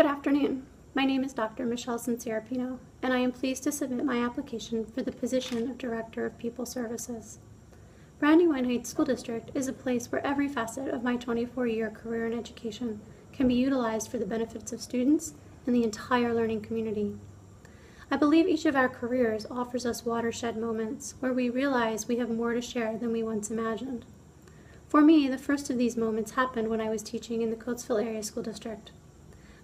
Good afternoon. My name is Dr. Michelle Cinciripino, and I am pleased to submit my application for the position of Director of Pupil Services. Brandywine Heights School District is a place where every facet of my 24 year career in education can be utilized for the benefits of students and the entire learning community. I believe each of our careers offers us watershed moments where we realize we have more to share than we once imagined. For me, the first of these moments happened when I was teaching in the Coatesville Area School District.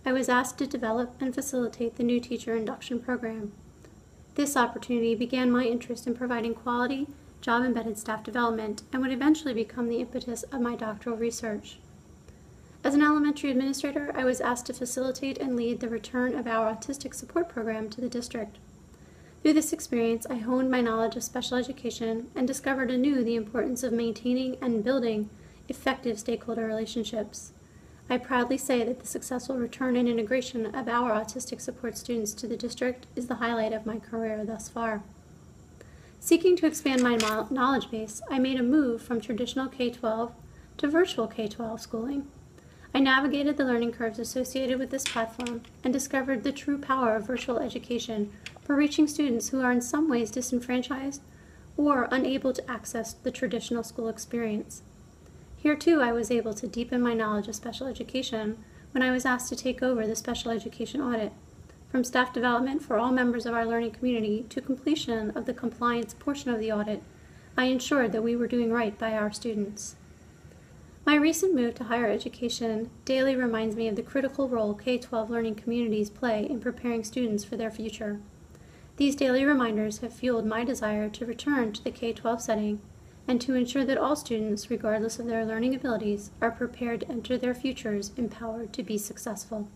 I was asked to develop and facilitate the new teacher induction program. This opportunity began my interest in providing quality, job embedded staff development and would eventually become the impetus of my doctoral research. As an elementary administrator, I was asked to facilitate and lead the return of our autistic support program to the district. Through this experience, I honed my knowledge of special education and discovered anew the importance of maintaining and building effective stakeholder relationships. I proudly say that the successful return and integration of our autistic support students to the district is the highlight of my career thus far. Seeking to expand my knowledge base, I made a move from traditional K 12 to virtual K 12 schooling. I navigated the learning curves associated with this platform and discovered the true power of virtual education for reaching students who are in some ways disenfranchised or unable to access the traditional school experience. Here too I was able to deepen my knowledge of special education when I was asked to take over the special education audit. From staff development for all members of our learning community to completion of the compliance portion of the audit, I ensured that we were doing right by our students. My recent move to higher education daily reminds me of the critical role K 12 learning communities play in preparing students for their future. These daily reminders have fueled my desire to return to the K 12 setting and to ensure that all students, regardless of their learning abilities, are prepared to enter their futures empowered to be successful.